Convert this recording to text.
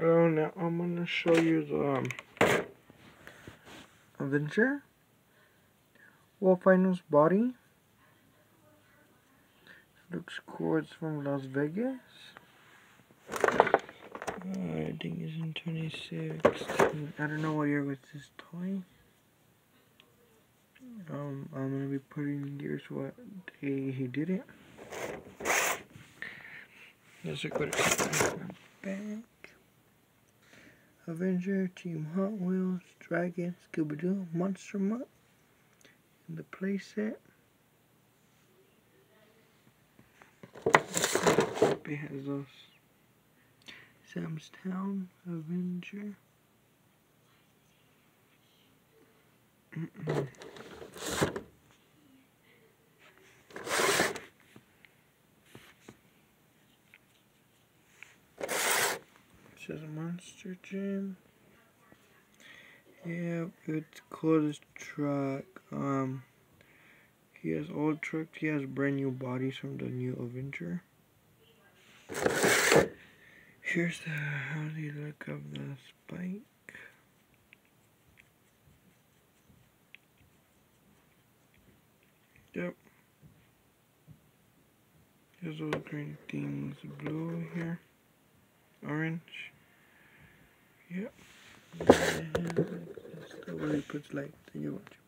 Hello, now I'm gonna show you the um, Avenger World Finals body. Looks cool, it's from Las Vegas. Uh, I think it's in 2016. I don't know what year was this toy. Um, I'm gonna be putting here's what he, he did it. There's a good back. Avenger, Team Hot Wheels, Dragon, Scooby-Doo, Monster Mutt, and the playset. It has those Sam's Town, Avenger. Mm -mm. Says Monster Jam. Yeah, it's coolest truck. Um, he has old trucks. He has brand new bodies from the new Avenger. Here's the how the look of the spike. Yep. There's those green things blue here. Orange. It puts light. Thank you watching. Bye.